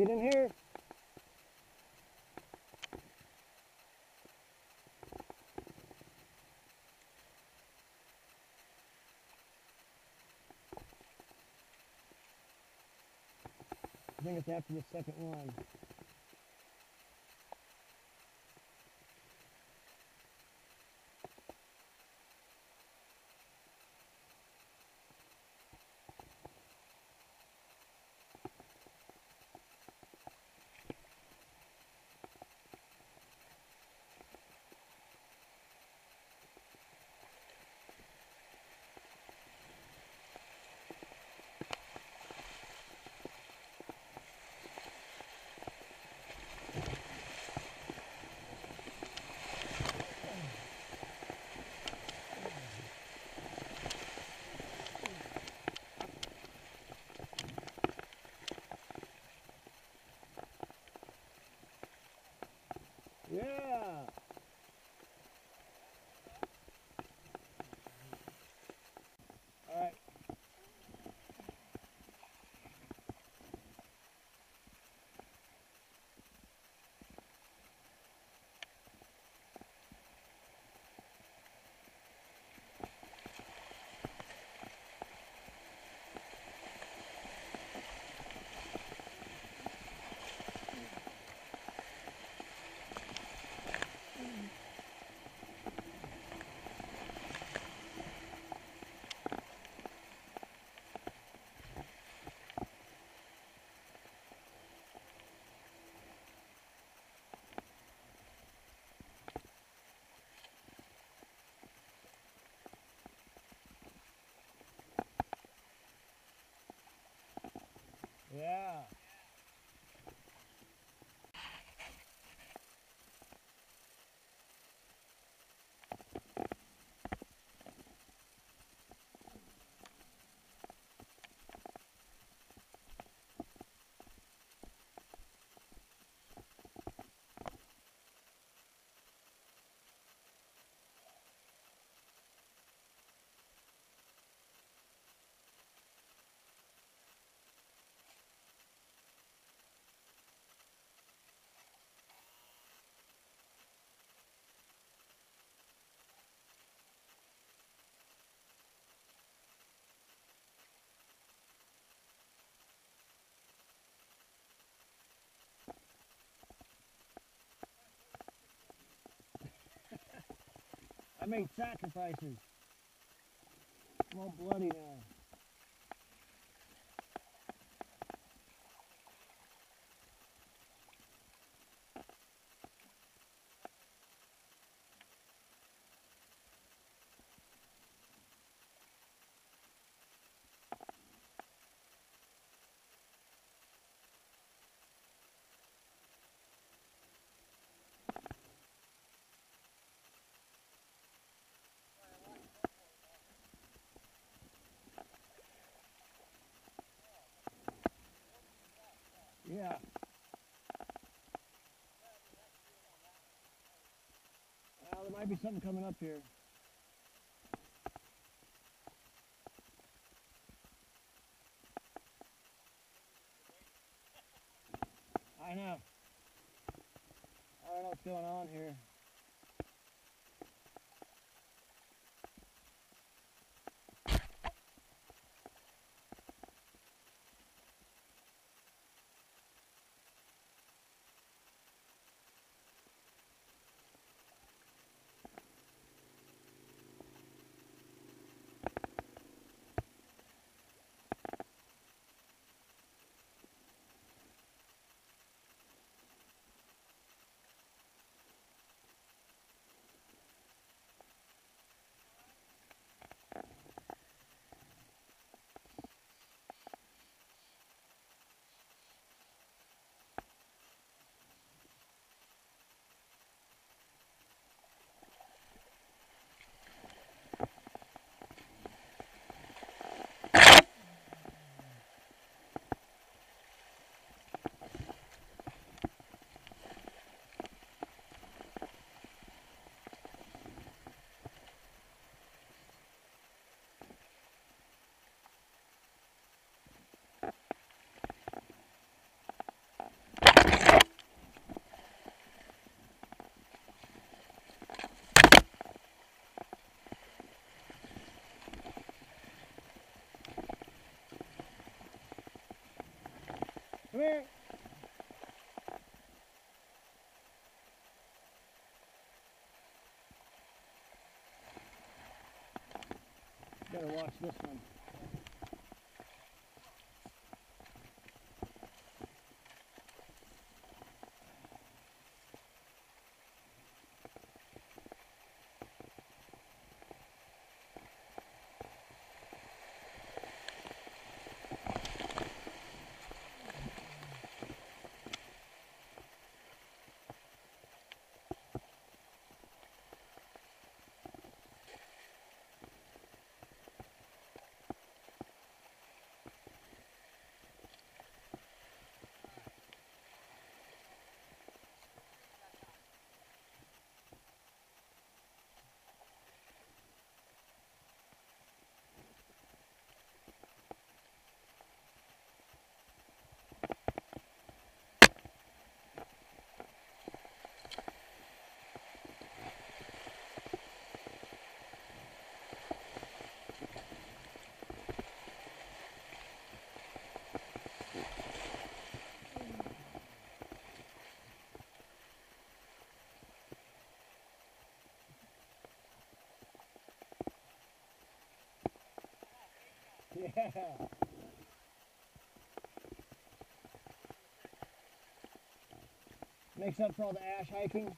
Get in here. I think it's after the second one. Yeah. Yeah. Made sacrifices. I'm all bloody now. Yeah. Well, there might be something coming up here. I know. I don't know what's going on Come here. Better watch this one. Makes up for all the ash hiking.